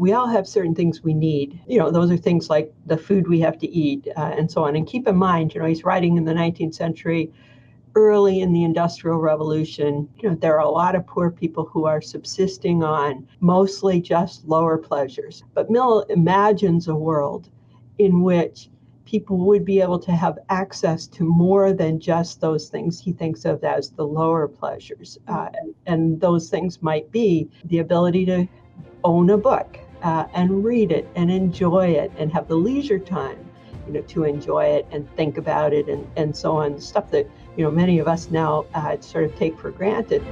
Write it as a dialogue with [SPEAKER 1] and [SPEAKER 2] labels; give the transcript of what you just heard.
[SPEAKER 1] we all have certain things we need. You know, those are things like the food we have to eat uh, and so on. And keep in mind, you know, he's writing in the 19th century, early in the Industrial Revolution. You know, there are a lot of poor people who are subsisting on mostly just lower pleasures. But Mill imagines a world in which people would be able to have access to more than just those things he thinks of as the lower pleasures. Uh, and, and those things might be the ability to own a book, uh, and read it and enjoy it and have the leisure time you know to enjoy it and think about it and, and so on. Stuff that you know many of us now uh, sort of take for granted